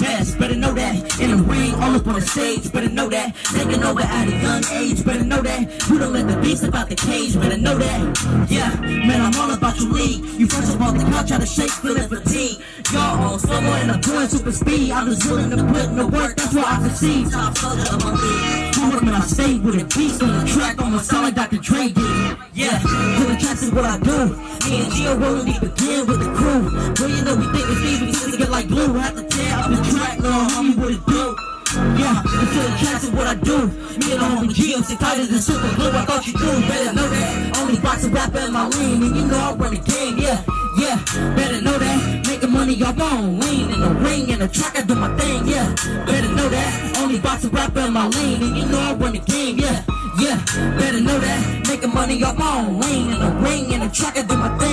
best, better know that. In the ring, all up on the stage, better know that. Taking over at a young age, better know that. You don't let the beast about the cage, better know that. Yeah, man, I'm all about your league. You first of all the couch, try to shake, feeling fatigue. Y'all on slow and I'm doing super speed. I'm just willing to put in the work, that's why I succeed. Top soldier of my league. When I stay with a beast on the track, almost sound like Dr. Dre did. Yeah, to the tracks is what I do. Me and Gio rolling deep begin with the crew. Well, you know we think it's easy, we get like glue. Have to tear up the Yeah, until the tracks is what I do. Me and the homie Gio sit tighter than super glue. I thought you knew, better know that. Only boxing rapper in my lane, and you know I run the game. Yeah, yeah, better know that. Making money off my own lane in the ring in the track. I do my thing. Yeah, better know that. Only boxing rapper in my lane, and you know I run the game. Yeah. Yeah, better know that. Making money off my own lane in the ring in the track. I do my thing.